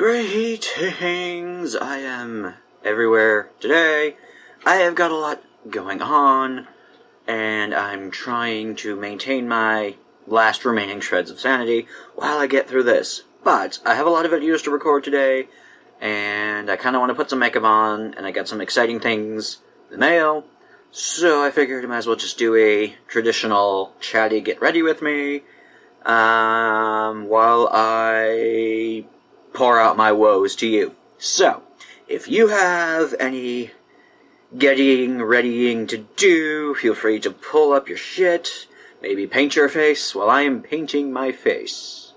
Greetings! I am everywhere today. I have got a lot going on, and I'm trying to maintain my last remaining shreds of sanity while I get through this. But I have a lot of videos to record today, and I kind of want to put some makeup on, and I got some exciting things in the mail. So I figured I might as well just do a traditional chatty get ready with me um, while I pour out my woes to you. So, if you have any getting, readying to do, feel free to pull up your shit, maybe paint your face while I am painting my face.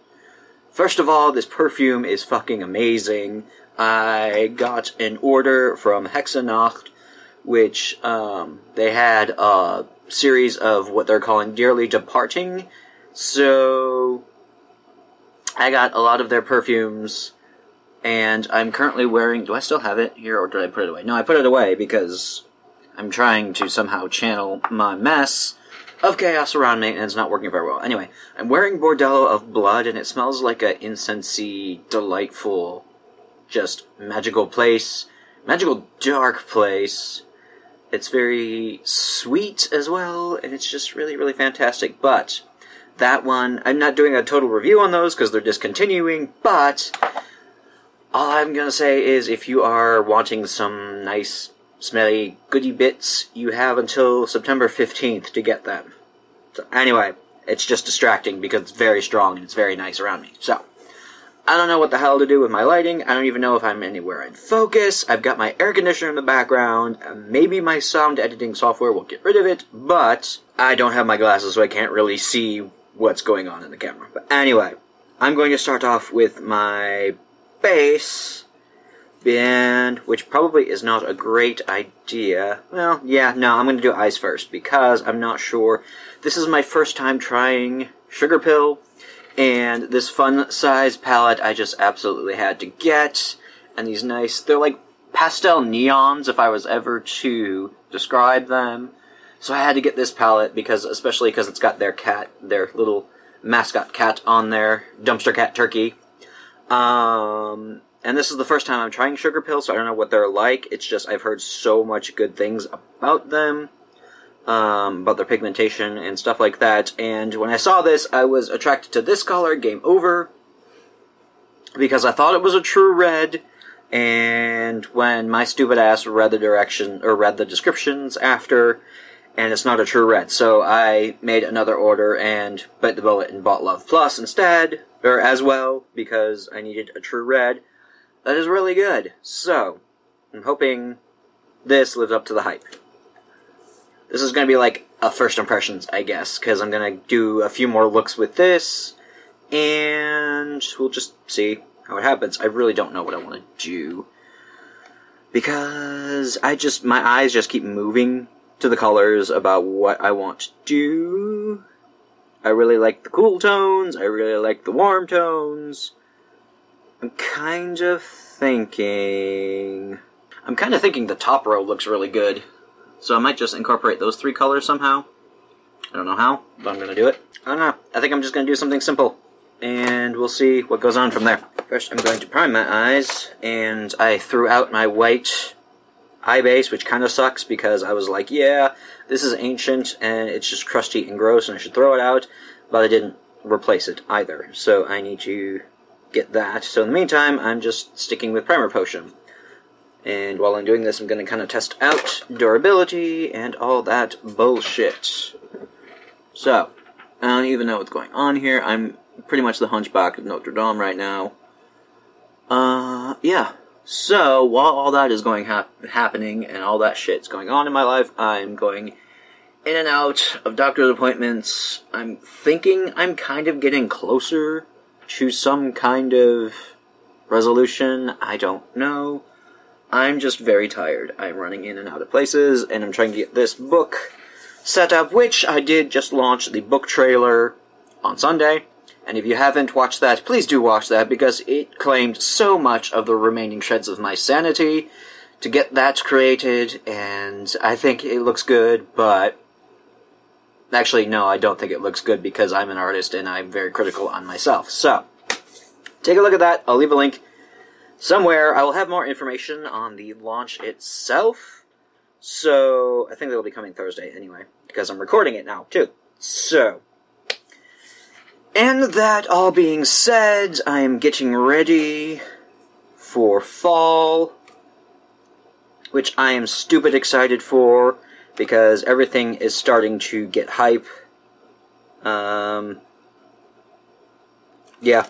First of all, this perfume is fucking amazing. I got an order from Hexennacht, which, um, they had a series of what they're calling Dearly Departing. So, I got a lot of their perfumes, and I'm currently wearing. Do I still have it here, or did I put it away? No, I put it away because I'm trying to somehow channel my mess of chaos around me, and it's not working very well. Anyway, I'm wearing Bordello of Blood, and it smells like an incensey, delightful, just magical place, magical dark place. It's very sweet as well, and it's just really, really fantastic. But that one, I'm not doing a total review on those because they're discontinuing, but all I'm gonna say is if you are wanting some nice, smelly goody bits, you have until September 15th to get them. So, anyway, it's just distracting because it's very strong and it's very nice around me. So, I don't know what the hell to do with my lighting. I don't even know if I'm anywhere in focus. I've got my air conditioner in the background. Maybe my sound editing software will get rid of it, but I don't have my glasses, so I can't really see what's going on in the camera. But anyway, I'm going to start off with my base band, which probably is not a great idea. Well, yeah, no, I'm going to do eyes first because I'm not sure. This is my first time trying Sugarpill, and this fun size palette I just absolutely had to get. And these nice, they're like pastel neons if I was ever to describe them. So I had to get this palette because, especially because it's got their cat, their little mascot cat on there, dumpster cat turkey. Um, and this is the first time I'm trying Sugarpill's, so I don't know what they're like. It's just I've heard so much good things about them, um, about their pigmentation and stuff like that. And when I saw this, I was attracted to this color, Game Over, because I thought it was a true red. And when my stupid ass read the direction or read the descriptions after, and it's not a true red. So I made another order and bit the bullet and bought Love Plus instead, or as well, because I needed a true red. That is really good. So, I'm hoping this lives up to the hype. This is going to be like a first impressions, I guess, because I'm going to do a few more looks with this, and we'll just see how it happens. I really don't know what I want to do. Because I just, my eyes just keep moving to the colors about what I want to do. I really like the cool tones, I really like the warm tones. I'm kind of thinking. I'm kind of thinking the top row looks really good. So I might just incorporate those three colors somehow. I don't know how, but I'm gonna do it. I don't know. I think I'm just gonna do something simple. And we'll see what goes on from there. First, I'm going to prime my eyes, and I threw out my white eye base, which kind of sucks because I was like, yeah, this is ancient and it's just crusty and gross and I should throw it out, but I didn't replace it either. So I need to get that. So in the meantime, I'm just sticking with Primer Potion. And while I'm doing this, I'm going to kind of test out durability and all that bullshit. So, I don't even know what's going on here. I'm pretty much the hunchback of Notre Dame right now. Uh, yeah. So, while all that is going hap- happening and all that shit's going on in my life, I'm going in and out of doctor's appointments. I'm thinking I'm kind of getting closer to some kind of resolution. I don't know. I'm just very tired. I'm running in and out of places, and I'm trying to get this book set up, which I did just launch the book trailer on Sunday. And if you haven't watched that, please do watch that because it claimed so much of the remaining shreds of my sanity to get that created, and I think it looks good, but actually, no, I don't think it looks good because I'm an artist and I'm very critical on myself. So, take a look at that. I'll leave a link somewhere I will have more information on the launch itself. So I think that'll be coming Thursday anyway, because I'm recording it now too. So, and that all being said, I am getting ready for fall, which I am stupid excited for because everything is starting to get hype. Um, yeah,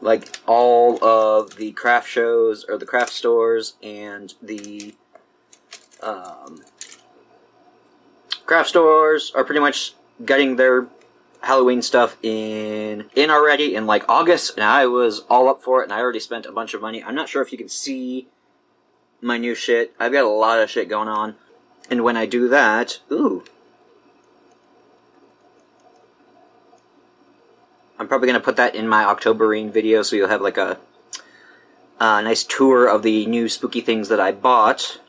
like all of the craft shows or the craft stores and the um, craft stores are pretty much getting their Halloween stuff in in already in like August, and I was all up for it, and I already spent a bunch of money. I'm not sure if you can see my new shit. I've got a lot of shit going on, and when I do that, ooh, I'm probably gonna put that in my Octoberween video, so you'll have like a a nice tour of the new spooky things that I bought.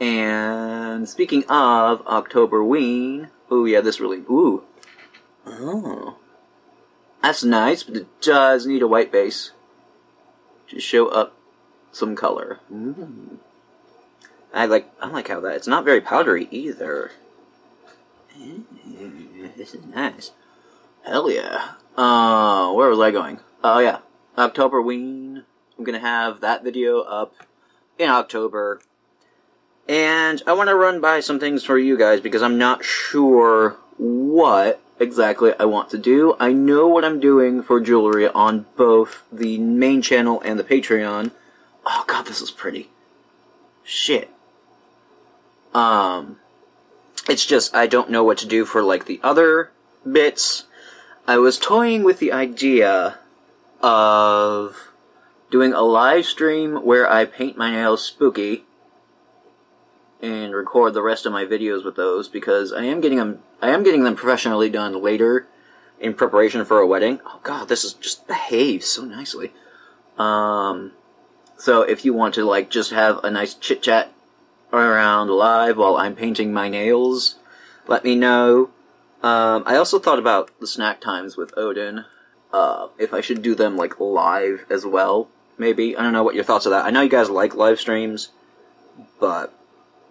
And speaking of Octoberween, oh yeah, this really ooh. Oh. That's nice, but it does need a white base to show up some color. Ooh. I like I like how that it's not very powdery either. this is nice. Hell yeah. Uh where was I going? Oh yeah. Octoberween. I'm gonna have that video up in October. And I want to run by some things for you guys because I'm not sure what exactly I want to do. I know what I'm doing for jewelry on both the main channel and the Patreon. Oh god, this is pretty. Shit. Um, it's just I don't know what to do for like the other bits. I was toying with the idea of doing a live stream where I paint my nails spooky and record the rest of my videos with those because I am getting them I am getting them professionally done later in preparation for a wedding. Oh god, this is just behaves so nicely. Um so if you want to like just have a nice chit chat around live while I'm painting my nails, let me know. Um, I also thought about the snack times with Odin. Uh, if I should do them like live as well, maybe. I don't know what your thoughts are that. I know you guys like live streams, but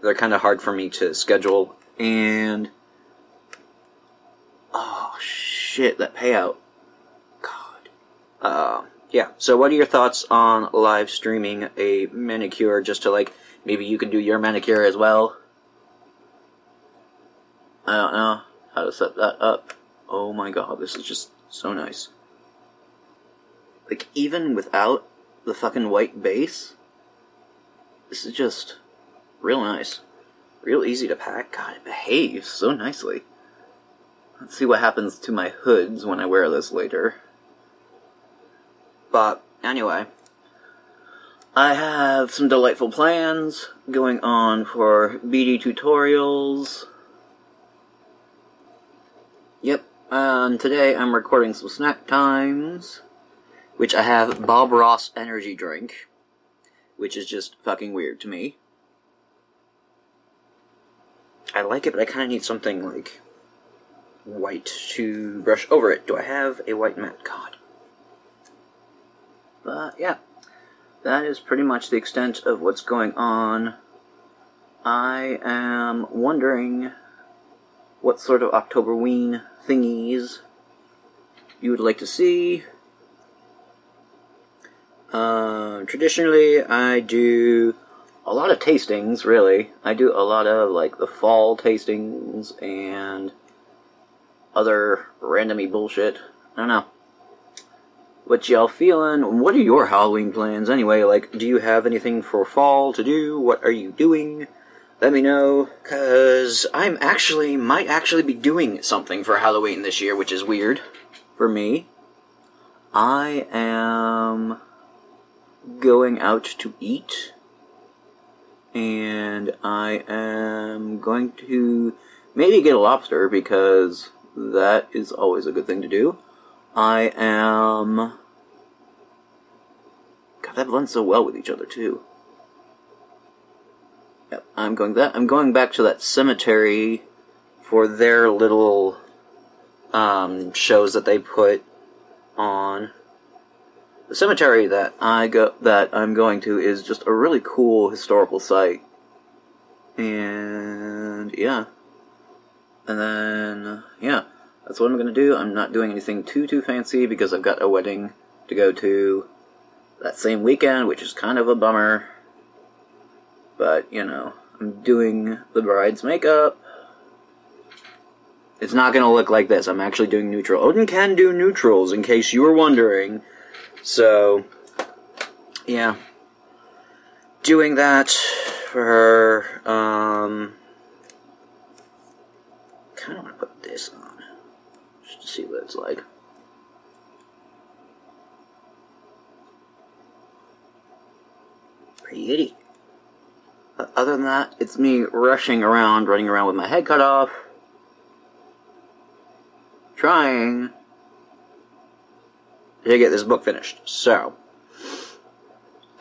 they're kind of hard for me to schedule. And oh shit, that payout. God. Uh, yeah. So, what are your thoughts on live streaming a manicure just to like maybe you can do your manicure as well? I don't know how to set that up. Oh my god, this is just so nice. Like, even without the fucking white base, this is just real nice. Real easy to pack. God, it behaves so nicely. Let's see what happens to my hoods when I wear this later. But, anyway. I have some delightful plans going on for BD tutorials. Yep, and today I'm recording some snack times, which I have Bob Ross energy drink, which is just fucking weird to me. I like it, but I kind of need something like white to brush over it. Do I have a white mat? God. But yeah, that is pretty much the extent of what's going on. I am wondering what sort of Octoberween thingies you would like to see. Uh, traditionally, I do a lot of tastings, really. I do a lot of, like, the fall tastings and other randomy bullshit. I don't know. What y'all feeling? What are your Halloween plans anyway? Like, do you have anything for fall to do? What are you doing? Let me know, cause I'm actually, might actually be doing something for Halloween this year, which is weird for me. I am going out to eat and I am going to maybe get a lobster because that is always a good thing to do. I am. God, that blends so well with each other too. Yep, I'm going that. I'm going back to that cemetery for their little um, shows that they put on. The cemetery that I go that I'm going to is just a really cool historical site. And yeah. And then yeah, that's what I'm gonna do. I'm not doing anything too too fancy because I've got a wedding to go to that same weekend, which is kind of a bummer. But, you know, I'm doing the bride's makeup. It's not going to look like this. I'm actually doing neutral. Odin can do neutrals, in case you were wondering. So, yeah. Doing that for her. Um, kind of want to put this on. Just to see what it's like. Pretty. Other than that, it's me rushing around, running around with my head cut off, trying to get this book finished. So,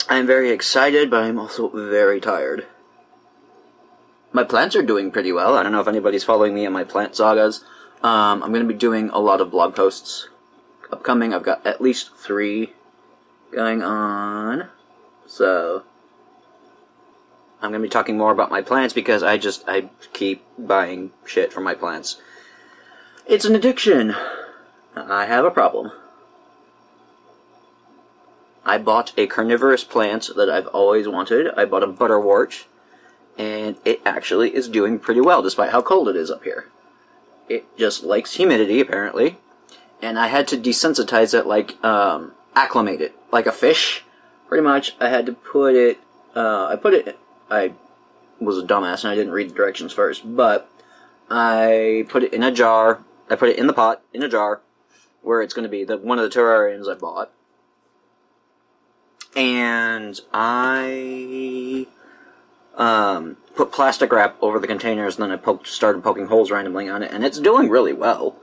I'm very excited, but I'm also very tired. My plants are doing pretty well. I don't know if anybody's following me on my plant sagas. Um, I'm going to be doing a lot of blog posts upcoming. I've got at least three going on. So, I'm going to be talking more about my plants because I just, I keep buying shit for my plants. It's an addiction. I have a problem. I bought a carnivorous plant that I've always wanted. I bought a butterwort, and it actually is doing pretty well despite how cold it is up here. It just likes humidity, apparently, and I had to desensitize it, like, um, acclimate it, like a fish, pretty much. I had to put it, uh, I put it I was a dumbass and I didn't read the directions first, but I put it in a jar. I put it in the pot in a jar where it's going to be the one of the terrariums I bought, and I um, put plastic wrap over the containers, and then I poked, started poking holes randomly on it, and it's doing really well.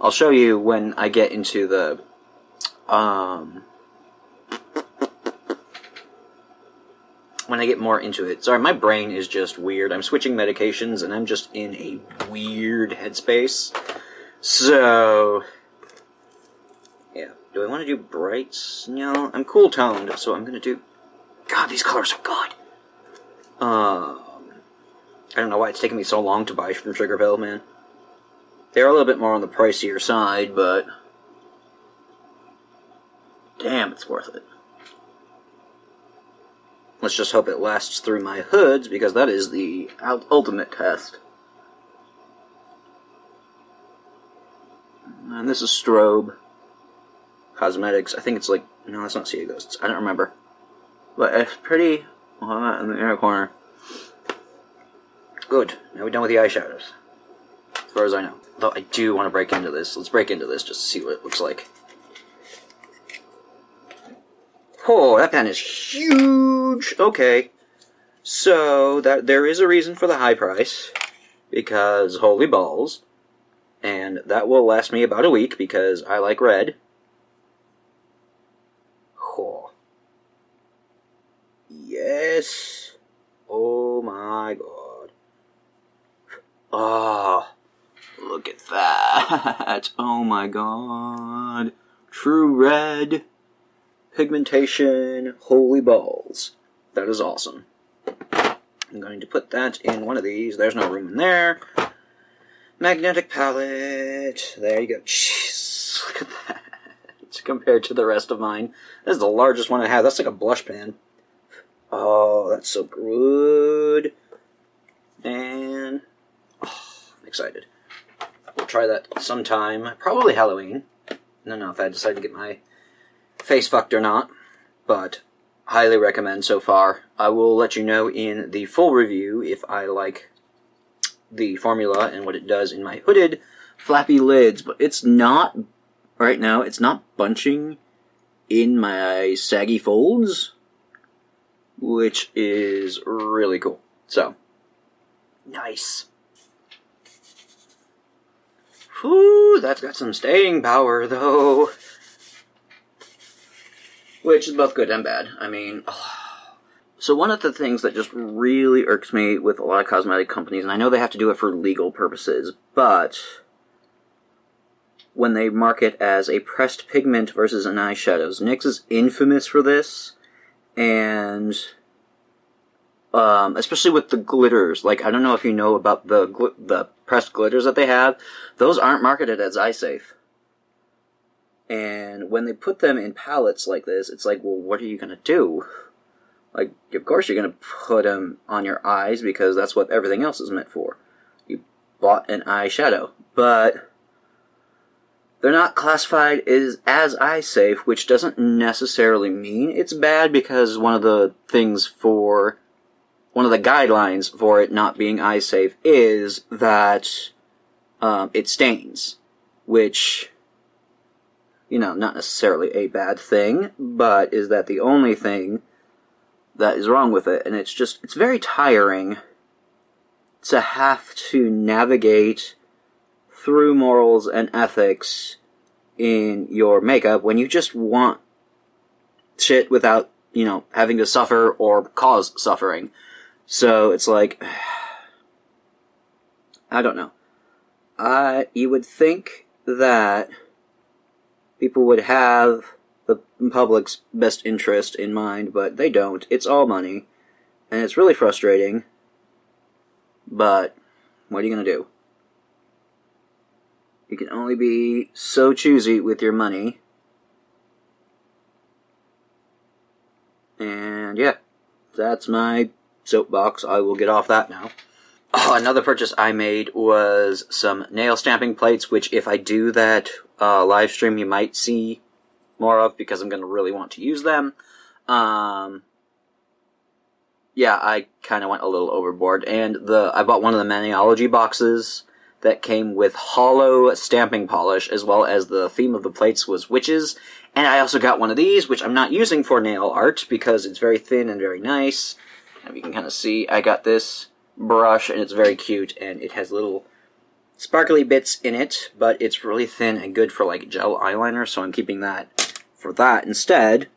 I'll show you when I get into the um, when I get more into it. Sorry, my brain is just weird. I'm switching medications and I'm just in a weird headspace. So. Do I want to do brights? No, I'm cool toned, so I'm gonna do. God, these colors are good. Um, I don't know why it's taking me so long to buy from Sugarpill, man. They're a little bit more on the pricier side, but damn, it's worth it. Let's just hope it lasts through my hoods, because that is the ultimate test. And this is Strobe Cosmetics. I think it's like, no, that's not Sea of Ghosts. I don't remember. But it's pretty, well, in the inner corner. Good. Now we're done with the eyeshadows. As far as I know. Though I do want to break into this. Let's break into this just to see what it looks like. Oh, that pen is huge. Okay. So that there is a reason for the high price because holy balls. And that will last me about a week because I like red. Oh. Yes. Oh my god. Ah. Oh, look at that. Oh my god. True red pigmentation, holy balls. That is awesome. I'm going to put that in one of these. There's no room in there. Magnetic palette. There you go. Jeez, look at that. Compared to the rest of mine. This is the largest one I have. That's like a blush pan. Oh, that's so good. And oh, I'm excited. We'll try that sometime. Probably Halloween. No, no, if I decide to get my face fucked or not, but highly recommend so far. I will let you know in the full review if I like the formula and what it does in my hooded flappy lids, but it's not right now, it's not bunching in my saggy folds, which is really cool. So, nice. Whew, that's got some staying power though which is both good and bad. I mean, oh. so one of the things that just really irks me with a lot of cosmetic companies, and I know they have to do it for legal purposes, but when they mark it as a pressed pigment versus an eyeshadows. NYX is infamous for this, and um, especially with the glitters. Like I don't know if you know about the gl- the pressed glitters that they have; those aren't marketed as eye safe. And when they put them in palettes like this, it's like, well, what are you gonna do? Like, of course you're gonna put them on your eyes because that's what everything else is meant for. You bought an eyeshadow, but they're not classified as, as eye safe, which doesn't necessarily mean it's bad because one of the things for one of the guidelines for it not being eye safe is that um, it stains, which you know, not necessarily a bad thing, but is that the only thing that is wrong with it? And it's just, it's very tiring to have to navigate through morals and ethics in your makeup when you just want shit without, you know, having to suffer or cause suffering. So it's like, I don't know. You would think that people would have the public's best interest in mind, but they don't. It's all money, and it's really frustrating. But what are you going to do? You can only be so choosy with your money. And yeah, that's my soapbox. I will get off that now. Oh, another purchase I made was some nail stamping plates, which if I do that uh, live stream, you might see more of because I'm going to really want to use them. Um, yeah, I kind of went a little overboard, and the I bought one of the Maniology boxes that came with hollow stamping polish, as well as the theme of the plates was witches. And I also got one of these, which I'm not using for nail art because it's very thin and very nice. If you can kind of see, I got this brush and it's very cute and it has little sparkly bits in it, but it's really thin and good for like gel eyeliner, so I'm keeping that for that instead.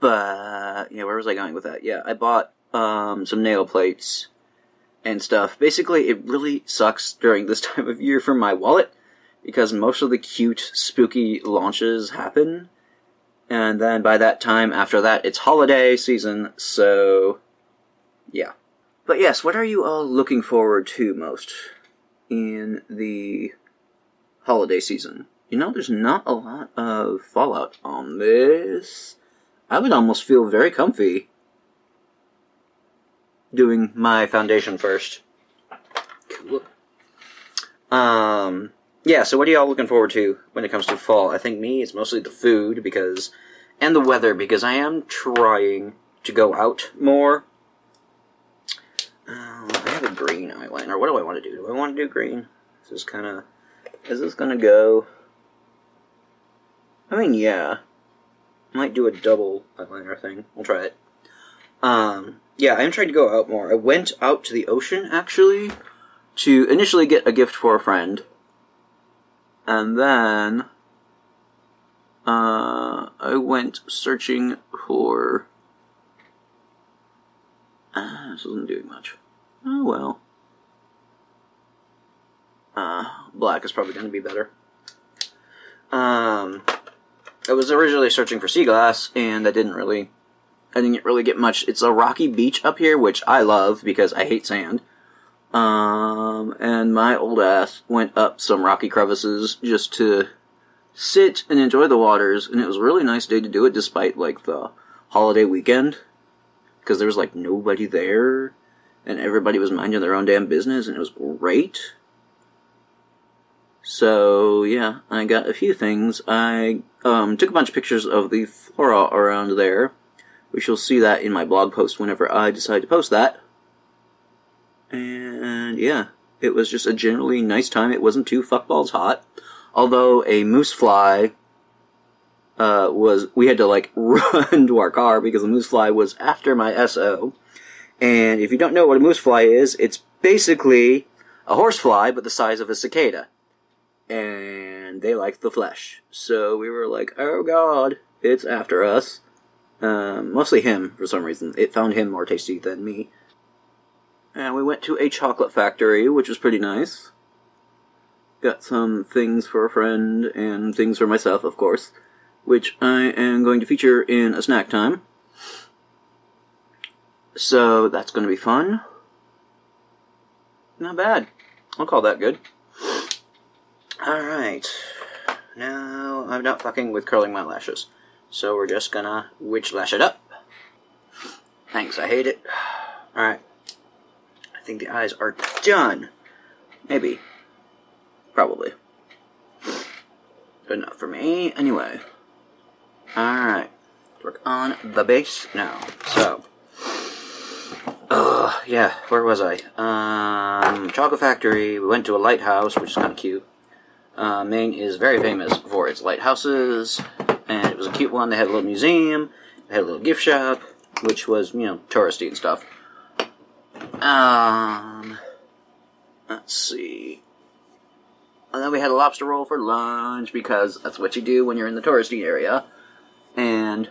But yeah, where was I going with that? Yeah, I bought um, some nail plates and stuff. Basically, it really sucks during this time of year for my wallet because most of the cute, spooky launches happen. And then by that time, after that, it's holiday season, so yeah. But yes, what are you all looking forward to most in the holiday season? You know, there's not a lot of Fallout on this. I would almost feel very comfy doing my foundation first. Cool. Um, yeah, so what are y'all looking forward to when it comes to fall? I think me, it's mostly the food because, and the weather because I am trying to go out more um, I have a green eyeliner. What do I want to do? Do I want to do green? Is this kind of... Is this going to go... I mean, yeah. Might do a double eyeliner thing. We'll try it. Um, yeah, I'm trying to go out more. I went out to the ocean, actually, to initially get a gift for a friend. And then... Uh, I went searching for uh, this isn't doing much. Oh well. Uh, black is probably going to be better. Um, I was originally searching for sea glass, and I didn't really, I didn't really get much. It's a rocky beach up here, which I love because I hate sand. Um, and my old ass went up some rocky crevices just to sit and enjoy the waters, and it was a really nice day to do it, despite like the holiday weekend because there was like nobody there and everybody was minding their own damn business and it was great. So yeah, I got a few things. I um, took a bunch of pictures of the flora around there. We shall see that in my blog post whenever I decide to post that. And yeah, it was just a generally nice time. It wasn't too fuckballs hot. Although a moose fly uh, was we had to like run to our car because the moose fly was after my SO. And if you don't know what a moose fly is, it's basically a horsefly but the size of a cicada. And they like the flesh. So we were like, oh god, it's after us. Um, mostly him, for some reason. It found him more tasty than me. And we went to a chocolate factory, which was pretty nice. got some things for a friend and things for myself, of course, which I am going to feature in a snack time. So that's going to be fun. Not bad. I'll call that good. Alright. Now, I'm not fucking with curling my lashes. So we're just gonna witch lash it up. Thanks, I hate it. Alright. I think the eyes are done. Maybe. Probably. Good enough for me. Anyway. Alright. Work on the base now. So. Uh, yeah, where was I? Um, Chocolate Factory. We went to a lighthouse, which is kind of cute. Uh, Maine is very famous for its lighthouses, and it was a cute one. They had a little museum, they had a little gift shop, which was, you know, touristy and stuff. Um, let's see. And then we had a lobster roll for lunch because that's what you do when you're in the touristy area. And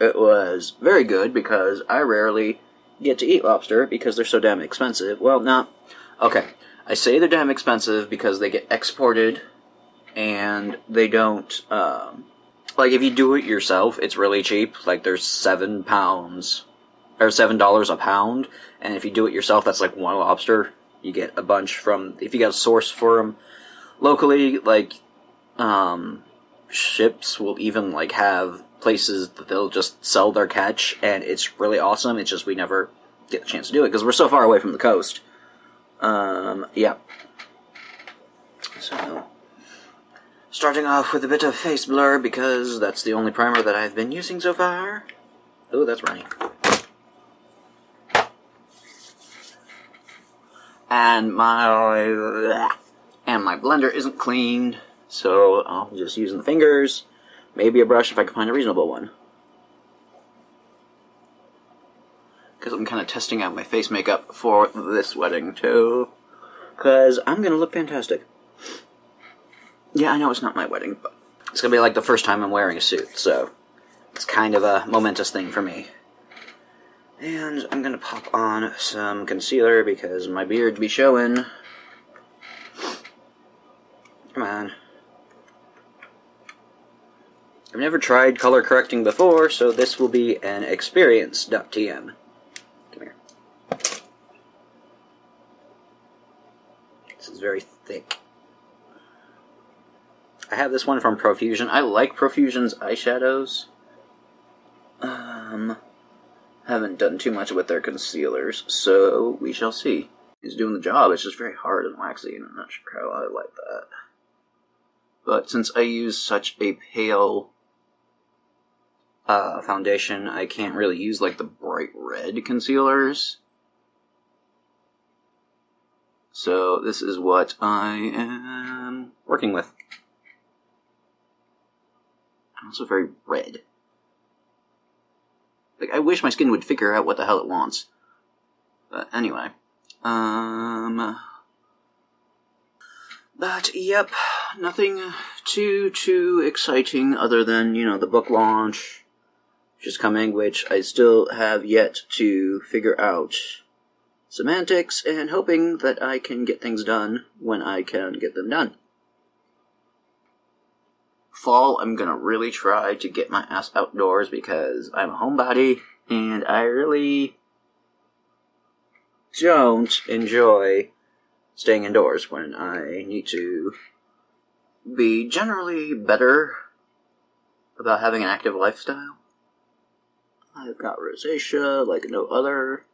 it was very good because I rarely get to eat lobster because they're so damn expensive. Well, not. Okay. I say they're damn expensive because they get exported and they don't. Um, like, if you do it yourself, it's really cheap. Like, there's seven pounds or seven dollars a pound, and if you do it yourself, that's like one lobster. You get a bunch from if you got a source for them locally. Like um, ships will even like have places that they'll just sell their catch, and it's really awesome. It's just we never get the chance to do it because we're so far away from the coast. Um, yeah. So, starting off with a bit of face blur because that's the only primer that I've been using so far. Oh, that's runny. and my and my blender isn't cleaned, so I'll just using the fingers, maybe a brush if I can find a reasonable one. Because I'm kind of testing out my face makeup for this wedding too, because I'm gonna look fantastic. Yeah, I know it's not my wedding, but it's gonna be like the first time I'm wearing a suit, so it's kind of a momentous thing for me. And I'm gonna pop on some concealer because my beard be showing. Come on. I've never tried color correcting before, so this will be an experience.tm. Come here. This is very thick. I have this one from Profusion. I like Profusion's eyeshadows. Um haven't done too much with their concealers, so we shall see. He's doing the job, it's just very hard and waxy, and I'm not sure how I like that. But since I use such a pale uh, foundation, I can't really use like the bright red concealers. So this is what I am working with. Also very red. Like, I wish my skin would figure out what the hell it wants. But anyway. Um. But, yep, nothing too, too exciting other than, you know, the book launch, which is coming, which I still have yet to figure out semantics, and hoping that I can get things done when I can get them done fall, I'm gonna really try to get my ass outdoors because I'm a homebody and I really don't enjoy staying indoors when I need to be generally better about having an active lifestyle. I've got rosacea like no other.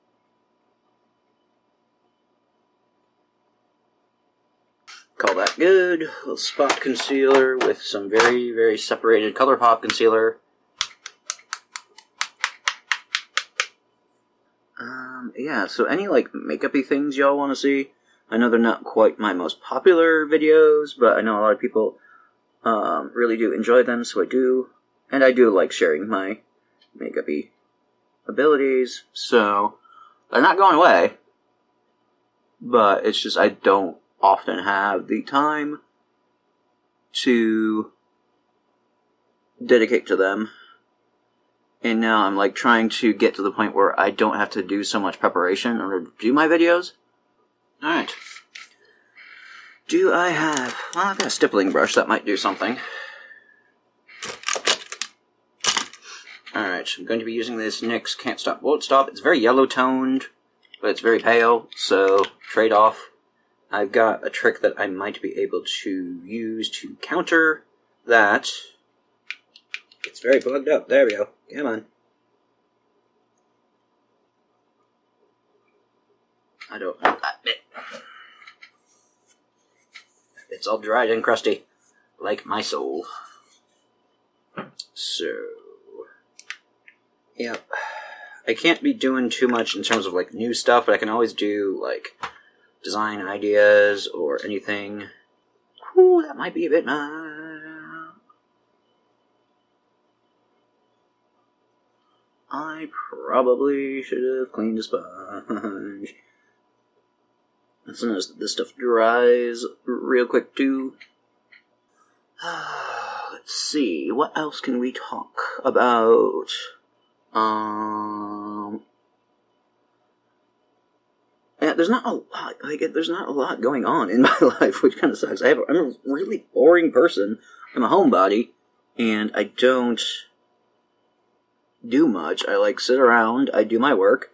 Call that good. A little spot concealer with some very, very separated ColourPop concealer. Um, yeah, so any, like, makeupy things y'all want to see? I know they're not quite my most popular videos, but I know a lot of people um, really do enjoy them, so I do. And I do like sharing my makeupy abilities, so they're not going away. But it's just I don't often have the time to dedicate to them. And now I'm like trying to get to the point where I don't have to do so much preparation in order to do my videos. Alright. do I have? Well, I've got a stippling brush that might do something. Alright, I'm going to be using this NYX Can't Stop Won't Stop. It's very yellow toned, but it's very pale, so trade off. I've got a trick that I might be able to use to counter that. It's very plugged up. There we go. Come on. I don't know that bit. It's all dried and crusty, like my soul. So, yep. I can't be doing too much in terms of like new stuff, but I can always do like design ideas or anything. Ooh, that might be a bit much. I probably should have cleaned a sponge. As soon as this stuff dries real quick too. Let's see, what else can we talk about? Um, yeah, there's not a lot. Like, there's not a lot going on in my life, which kind of sucks. I have, I'm a really boring person. I'm a homebody, and I don't do much. I like sit around. I do my work.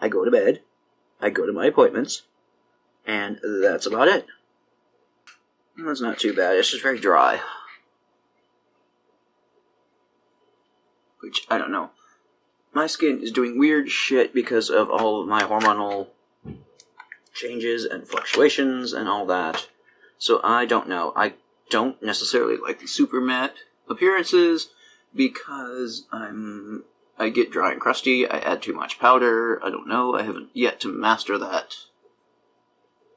I go to bed. I go to my appointments, and that's about it. That's not too bad. It's just very dry. Which I don't know. My skin is doing weird shit because of all of my hormonal changes and fluctuations and all that. So I don't know. I don't necessarily like the super matte appearances because I'm I get dry and crusty. I add too much powder. I don't know. I haven't yet to master that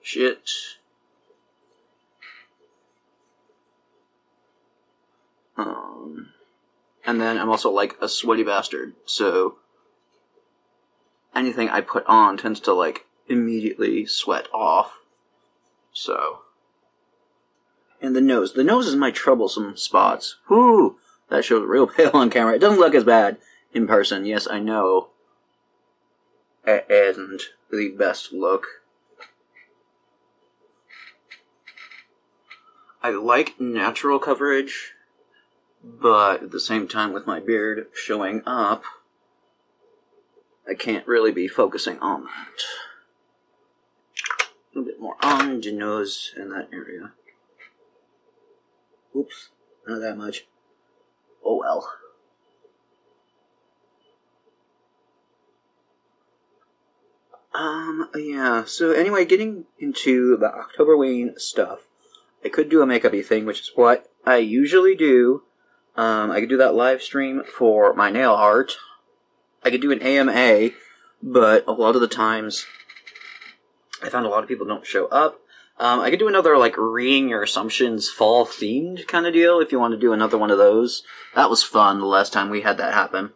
shit. Um, and then I'm also like a sweaty bastard, so anything I put on tends to like immediately sweat off. So. And the nose. The nose is my troublesome spots. Whoo! That shows real pale on camera. It doesn't look as bad in person. Yes, I know. It isn't the best look. I like natural coverage, but at the same time, with my beard showing up, I can't really be focusing on that. A little bit more on the nose in that area. Oops, not that much. Oh well. Um, yeah, so anyway, getting into the October Octoberween stuff, I could do a makeupy thing, which is what I usually do. Um, I could do that live stream for my nail art. I could do an AMA, but a lot of the times I found a lot of people don't show up. Um, I could do another like reading your assumptions fall themed kind of deal if you want to do another one of those. That was fun the last time we had that happen.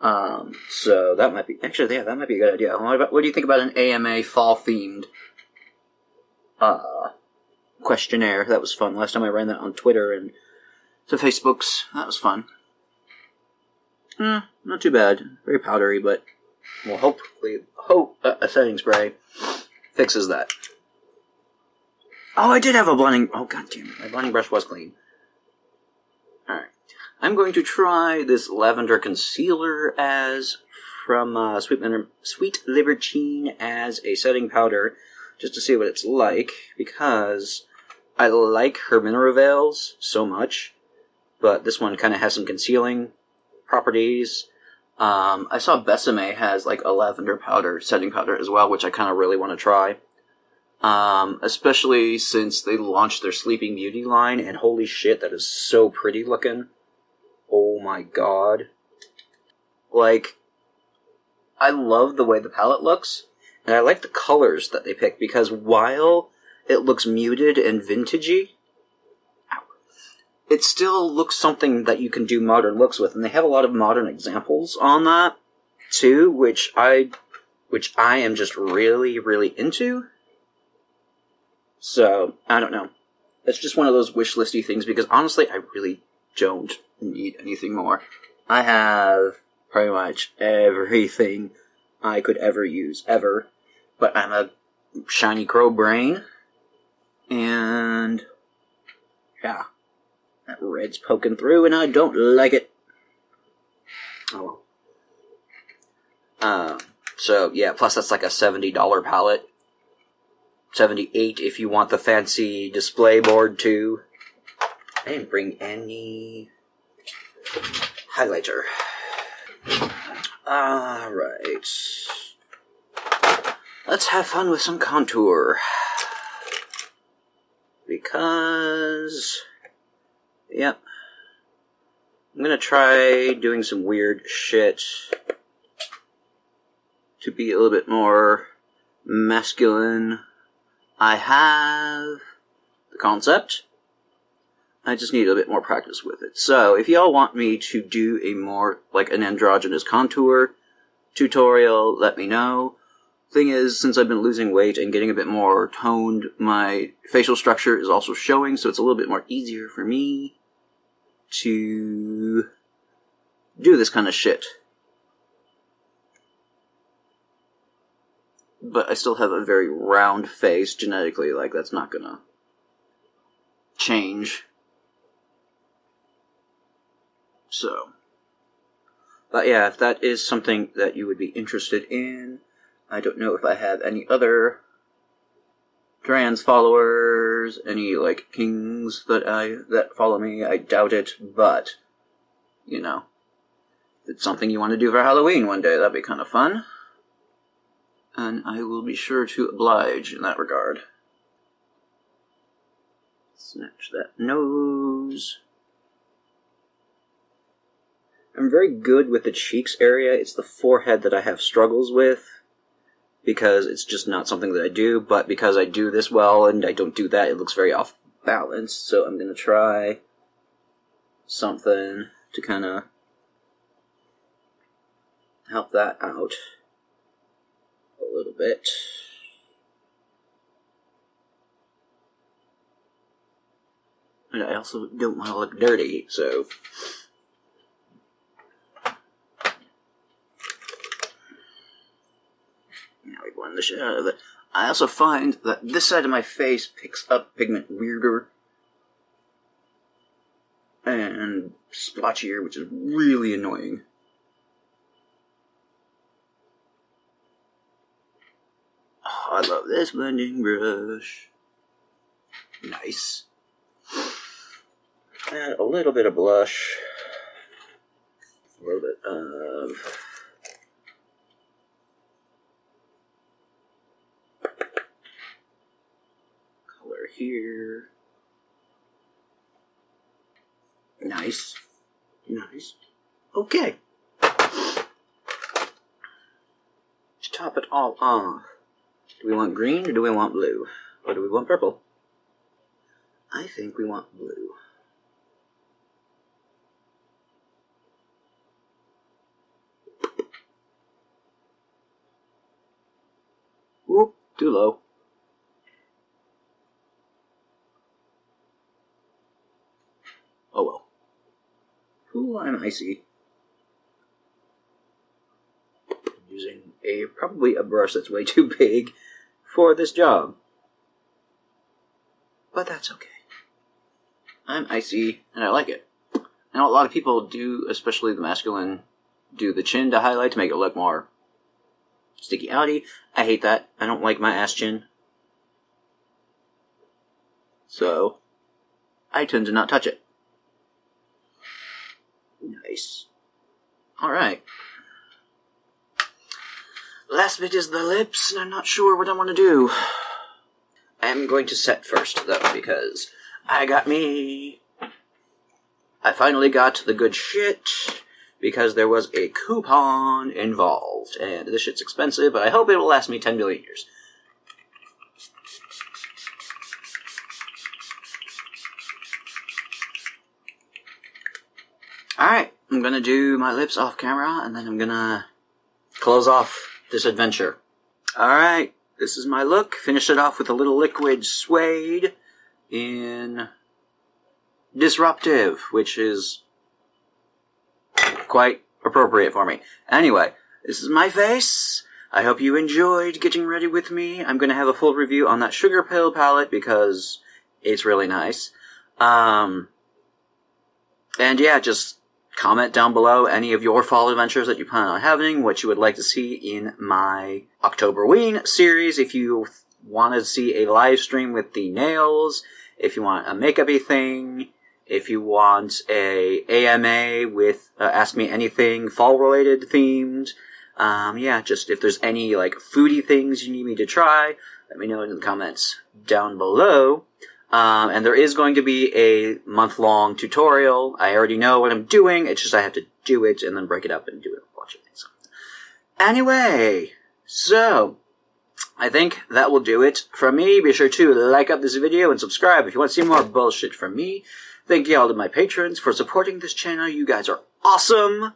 Um, so that might be actually yeah that might be a good idea. What, about, what do you think about an AMA fall themed uh, questionnaire? That was fun. Last time I ran that on Twitter and to Facebooks. That was fun. Hmm, not too bad. Very powdery, but well, hopefully, hope uh, a setting spray fixes that. Oh, I did have a blending. Oh, god damn it. My blending brush was clean. Alright. I'm going to try this lavender concealer as from uh, Sweet, Sweet Libertine as a setting powder, just to see what it's like, because I like her mineral veils so much, but this one kind of has some concealing properties. Um, I saw Besame has like a lavender powder, setting powder as well, which I kind of really want to try. Um, especially since they launched their Sleeping Beauty line, and holy shit, that is so pretty looking. Oh my god. Like, I love the way the palette looks, and I like the colors that they pick because while it looks muted and vintagey, it still looks something that you can do modern looks with, and they have a lot of modern examples on that too, which I, which I am just really, really into. So I don't know. It's just one of those wish listy things because honestly, I really don't need anything more. I have pretty much everything I could ever use ever, but I'm a shiny crow brain, And yeah, that red's poking through, and I don't like it. Oh. Uh, so yeah, plus that's like a seventy dollar palette. Seventy eight if you want the fancy display board too. I didn't bring any highlighter. Alright. Let's have fun with some contour. Because. Yep. I'm gonna try doing some weird shit to be a little bit more masculine. I have the concept. I just need a bit more practice with it. So, if y'all want me to do a more, like, an androgynous contour tutorial, let me know. Thing is, since I've been losing weight and getting a bit more toned, my facial structure is also showing, so it's a little bit more easier for me to do this kind of shit. But I still have a very round face genetically, like, that's not gonna change. So. But yeah, if that is something that you would be interested in, I don't know if I have any other trans followers, any like kings that I that follow me. I doubt it, but you know, if it's something you want to do for Halloween one day, that'd be kind of fun. And I will be sure to oblige in that regard. Snatch that nose. I'm very good with the cheeks area. It's the forehead that I have struggles with because it's just not something that I do. But because I do this well and I don't do that, it looks very off balance. So I'm gonna try something to kind of help that out a little bit. And I also don't want to look dirty, so Now we the. I also find that this side of my face picks up pigment weirder and splotchier, which is really annoying. Oh, I love this blending brush. Nice. Add a little bit of blush. A little bit of color here. Nice. Nice. Okay. To top it all off, do we want green or do we want blue? Or do we want purple? I think we want blue. Whoop, too low. Oh well. I'm icy. I'm using a probably a brush that's way too big for this job. But that's okay. I'm icy and I like it. I know a lot of people do, especially the masculine, do the chin to highlight to make it look more sticky outy. I hate that. I don't like my ass chin. So, I tend to not touch it. Nice. Alright. Last bit is the lips, and I'm not sure what I want to do. I'm going to set first, though, because I got me. I finally got the good shit because there was a coupon involved, and this shit's expensive, but I hope it will last me 10 billion years. Alright, I'm gonna do my lips off camera, and then I'm gonna close off this adventure. Alright, this is my look. Finish it off with a little liquid suede in Disruptive, which is quite appropriate for me. Anyway, this is my face. I hope you enjoyed getting ready with me. I'm going to have a full review on that Sugarpill palette because it's really nice. Um, and yeah, just comment down below any of your fall adventures that you plan on having, what you would like to see in my Octoberween series. If you want to see a live stream with the nails, if you want a makeupy thing, if you want a AMA with uh, Ask Me Anything fall related themed, um, yeah, just if there's any like foodie things you need me to try, let me know in the comments down below. Um, and there is going to be a month long tutorial. I already know what I'm doing. It's just I have to do it and then break it up and do it. Watch it. So. Anyway, so I think that will do it from me. Be sure to like up this video and subscribe if you want to see more bullshit from me. Thank you all to my patrons for supporting this channel. You guys are awesome.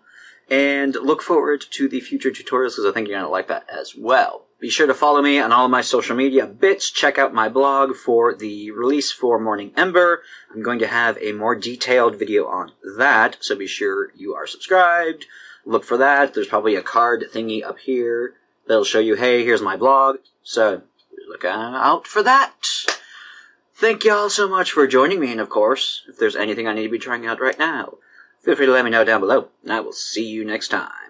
And look forward to the future tutorials because I think you're going to like that as well. Be sure to follow me on all of my social media bits. Check out my blog for the release for Morning Ember. I'm going to have a more detailed video on that, so be sure you are subscribed. Look for that. There's probably a card thingy up here that'll show you, hey, here's my blog. So look out for that. Thank y'all so much for joining me, and of course, if there's anything I need to be trying out right now, feel free to let me know down below, and I will see you next time.